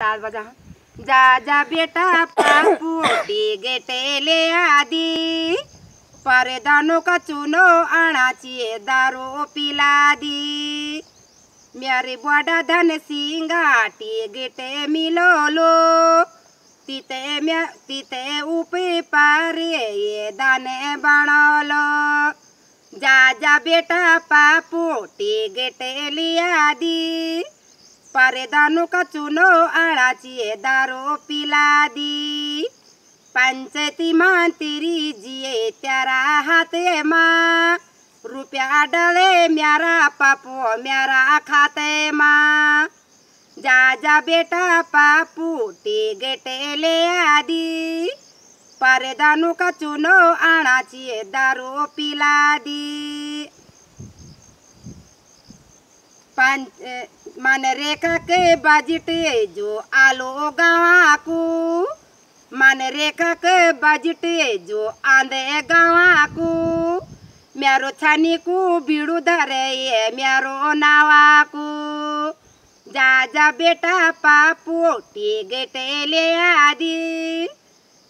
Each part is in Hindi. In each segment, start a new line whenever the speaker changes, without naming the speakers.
जा जा बेटा पापुटी गेटे ले आदि। परदानो का चुनो आणाची दारू पिला दी। म्यारे बडा धन सिंगा सिंगाटी गेटे मिलोलो तिथे म्या तिथे उपे पारे, ये दाने बनवलो जा जा बेटा पापुटी गेटे लिया दी परेदानो का चुनो आळाची दारो पिला दी पंचायती मंत्री जिये त्यारा हाते मा रुपया डले म्यारा पापो म्यारा खाते मा जा जा बेटा पापू गेटे ले आदी परेदानो का चुनो आणाची दारो पिला दी मनरेगा के बजट जो आलो गाँव को मनरेगा के बजट जो आंदे गाँव को म्यारो छानी को बीड़ू धरे म्यारो नावा को जा जा बेटा पापू टी गेटे ले आदि।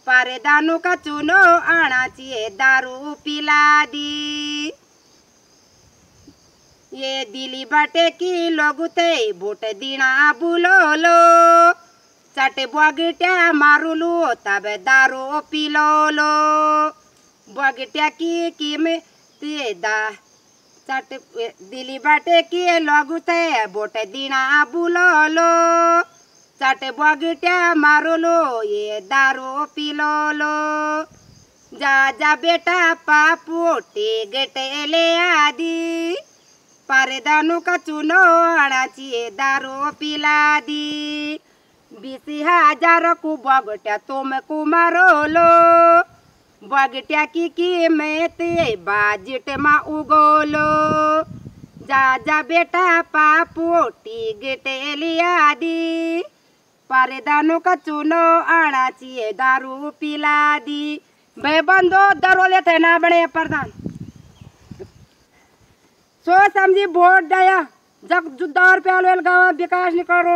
परदानो का चुनो चाहिए दारू पिला दी। ये दिली बाटे की लोगुते बोट दिना बुलोलो चाटे बगट्या मारुलो तब दारू पिलोलो बगट्या की की में ते दा चाट दिली बाटे की लोगुते बोट दिना बुलोलो चाटे बगट्या मारुलो ये दारू पिलोलो जा जा बेटा पापू टी गेटे ले आदी पारेदानु का चुनो आणाची दारू पिला दी। बीस हज़ार को बगट्या तुम को मारोलो बगट्या की कीमत बाजिट मा उगोलो जा जा बेटा पापू टी गेटे लिया दी। पारेदानु का चुनो आणाची दारू पिला दी। बे बंदो दरो लेते ना बड़े प्रधान। सो समझी वोट दया जग जुद्दार पे गाँव विकास निकल